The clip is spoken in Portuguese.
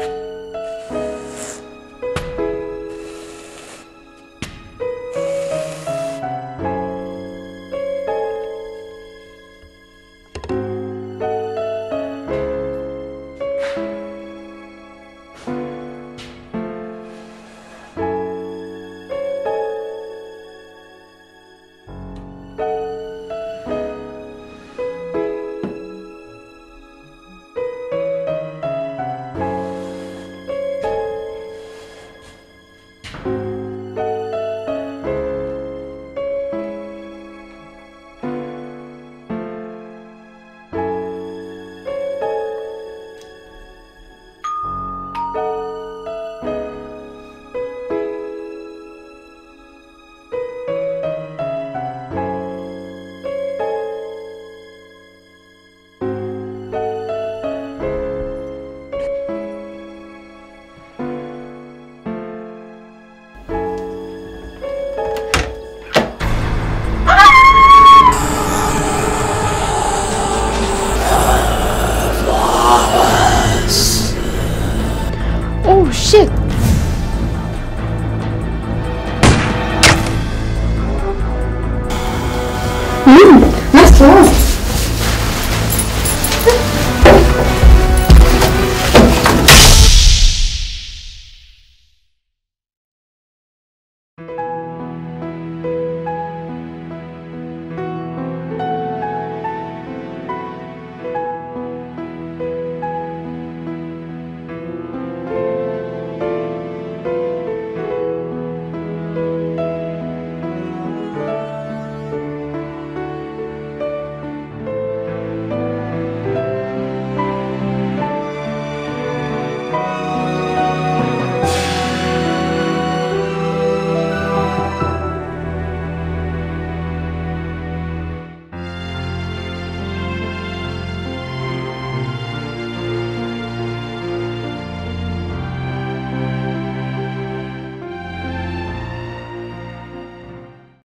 you Hum, mas claro.